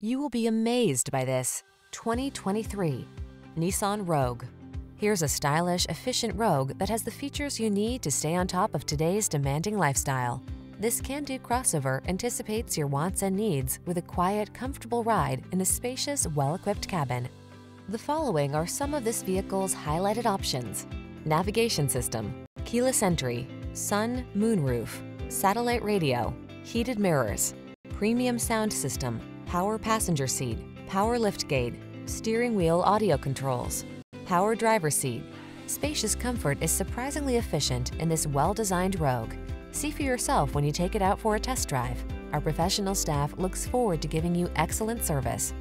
You will be amazed by this 2023 Nissan Rogue. Here's a stylish, efficient Rogue that has the features you need to stay on top of today's demanding lifestyle. This can-do crossover anticipates your wants and needs with a quiet, comfortable ride in a spacious, well-equipped cabin. The following are some of this vehicle's highlighted options. Navigation system, keyless entry, sun, moonroof, satellite radio, heated mirrors, premium sound system, power passenger seat, power liftgate, steering wheel audio controls, power driver seat. Spacious comfort is surprisingly efficient in this well-designed Rogue. See for yourself when you take it out for a test drive. Our professional staff looks forward to giving you excellent service.